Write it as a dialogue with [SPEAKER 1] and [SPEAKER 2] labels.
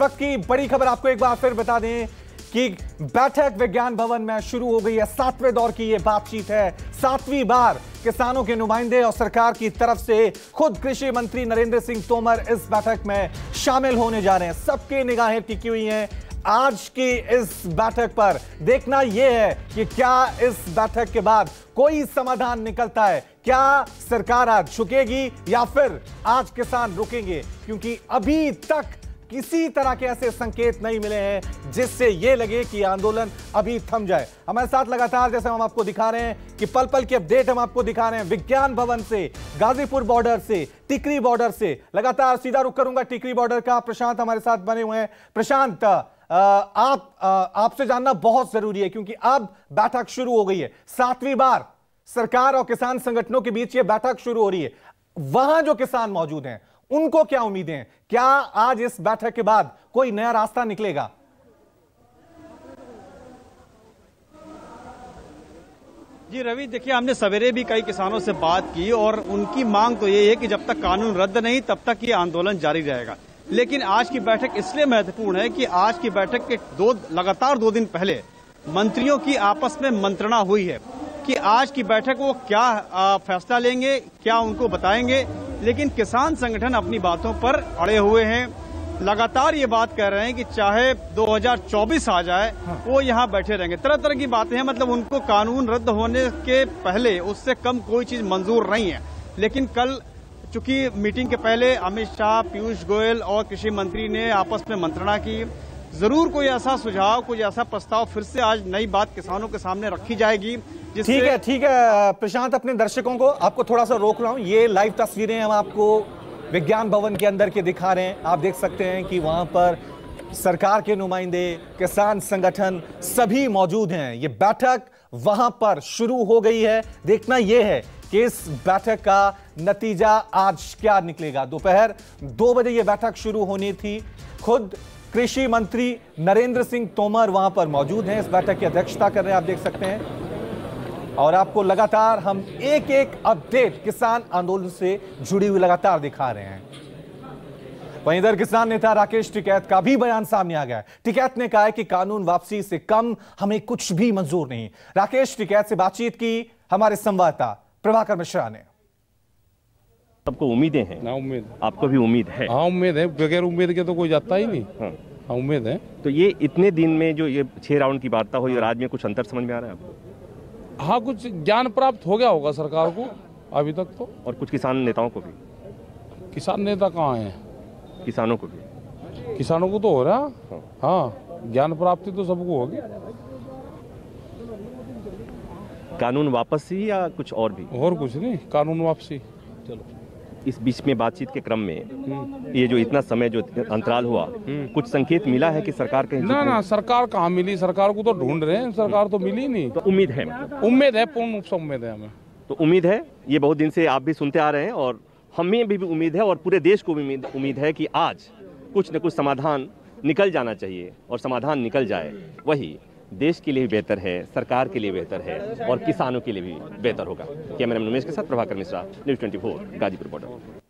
[SPEAKER 1] वक्त की बड़ी खबर आपको एक बार फिर बता दें कि बैठक विज्ञान भवन में शुरू हो गई है। सातवें दौर की यह बातचीत है। सातवीं बार किसानों के नुमाइंदे और सरकार की तरफ़ से खुद कृषि मंत्री नरेंद्र सिंह तोमर इस बैठक में शामिल होने जा रहे हैं। सबके निगाहें टिकी हुई हैं। आज की इस बैठक पर देखना यह है कि क्या इस बैठक के बाद कोई समाधान निकलता है। क्या सरकार आज झुकेगी या फिर आज किसान रुकेंगे? क्योंकि अभी तक किसी तरह के ऐसे संकेत नहीं मिले हैं, जिससे यह लगे कि आंदोलन अभी थम जाए। हमारे साथ लगातार, जैसे हम आपको दिखा रहे हैं कि पल पल की अपडेट हम आपको दिखा रहे हैं, विज्ञान भवन से, गाजीपुर बॉर्डर से, टिकरी बॉर्डर से। लगातार सीधा रुक करूँगा टिकरी बॉर्डर का। प्रशांत हमारे साथ बने हुए हैं। प्रशांत आप आपसे जानना बहुत ज़रूरी है, क्योंकि अब बैठक शुरू हो गई है। सातवीं बार सरकार और किसान संगठनों के बीच ये बैठक शुरू हो रही है। वहाँ जो किसान मौजूद हैं उनको क्या उम्मीदें? हैं क्या आज इस बैठक के बाद कोई नया रास्ता निकलेगा?
[SPEAKER 2] जी रवि, देखिए हमने सवेरे भी कई किसानों से बात की और उनकी मांग तो ये है कि जब तक कानून रद्द नहीं, तब तक ये आंदोलन जारी रहेगा। लेकिन आज की बैठक इसलिए महत्वपूर्ण है कि आज की बैठक के दो, लगातार दो दिन पहले मंत्रियों की आपस में मंत्रणा हुई है कि आज की बैठक वो क्या फैसला लेंगे, क्या उनको बताएँगे लेकिन किसान संगठन अपनी बातों पर अड़े हुए हैं। लगातार ये बात कह रहे हैं कि चाहे 2024 आ जाए हाँ। वो यहाँ बैठे रहेंगे। तरह तरह की बातें हैं मतलब उनको कानून रद्द होने के पहले उससे कम कोई चीज़ मंजूर नहीं है। लेकिन कल चूँकि मीटिंग के पहले अमित शाह पीयूष गोयल और कृषि मंत्री ने आपस में मंत्रणा की ज़रूर कोई ऐसा सुझाव, कोई ऐसा प्रस्ताव फिर से आज नई बात किसानों के सामने रखी जाएगी
[SPEAKER 1] ठीक है ठीक है, प्रशांत, अपने दर्शकों को आपको थोड़ा सा रोक रहा हूँ। ये लाइव तस्वीरें हम आपको विज्ञान भवन के अंदर के दिखा रहे हैं। आप देख सकते हैं कि वहाँ पर सरकार के नुमाइंदे, किसान संगठन सभी मौजूद हैं। ये बैठक वहाँ पर शुरू हो गई है। देखना यह है कि इस बैठक का नतीजा आज क्या निकलेगा। दोपहर दो बजे ये बैठक शुरू होनी थी। खुद कृषि मंत्री नरेंद्र सिंह तोमर वहाँ पर मौजूद हैं। इस बैठक की अध्यक्षता कर रहे हैं, आप देख सकते हैं। और आपको लगातार हम एक एक अपडेट किसान आंदोलन से जुड़ी हुई लगातार दिखा रहे हैं। वहीं इधर किसान नेता राकेश टिकैत का भी बयान सामने आ गया टिकैत ने कहा है कि कानून वापसी से कम हमें कुछ भी मंजूर नहीं। राकेश टिकैत से बातचीत की हमारे संवाददाता प्रभाकर मिश्रा ने।
[SPEAKER 3] सबको उम्मीदें हैं।
[SPEAKER 4] ना उम्मीद।
[SPEAKER 3] आपको भी उम्मीद है।
[SPEAKER 4] हाँ उम्मीद है। बगैर उम्मीद के तो कोई जाता ही नहीं। हाँ, हाँ उम्मीद है।
[SPEAKER 3] तो ये इतने दिन में जो ये छह राउंड की वार्ता हुई और आज में कुछ अंतर समझ में आ रहा है आपको?
[SPEAKER 4] हाँ कुछ ज्ञान प्राप्त हो गया होगा सरकार को अभी तक तो।
[SPEAKER 3] और कुछ किसान नेताओं को भी?
[SPEAKER 4] किसान नेता कहाँ हैं?
[SPEAKER 3] किसानों को भी।
[SPEAKER 4] किसानों को तो हो रहा? हाँ, हाँ ज्ञान प्राप्ति तो सबको होगी।
[SPEAKER 3] कानून वापसी या कुछ और भी?
[SPEAKER 4] और कुछ नहीं कानून वापसी।
[SPEAKER 3] चलो। इस बीच में बातचीत के क्रम में ये जो इतना समय जो अंतराल हुआ कुछ संकेत मिला है कि सरकार कहीं
[SPEAKER 4] ना ना सरकार कहाँ मिली? सरकार को तो ढूंढ रहे हैं। सरकार तो मिली नहीं।
[SPEAKER 3] तो उम्मीद है।
[SPEAKER 4] उम्मीद है पूर्ण रूप से उम्मीद है हमें।
[SPEAKER 3] तो उम्मीद है ये बहुत दिन से आप भी सुनते आ रहे हैं और हमें भी, भी उम्मीद है और पूरे देश को भी उम्मीद है कि आज कुछ न कुछ समाधान निकल जाना चाहिए और समाधान निकल जाए। वही देश के लिए भी बेहतर है, सरकार के लिए बेहतर है और किसानों के लिए भी बेहतर होगा। कैमरा उमेश के साथ Prabhakar Mishra news twenty four Ghazipur border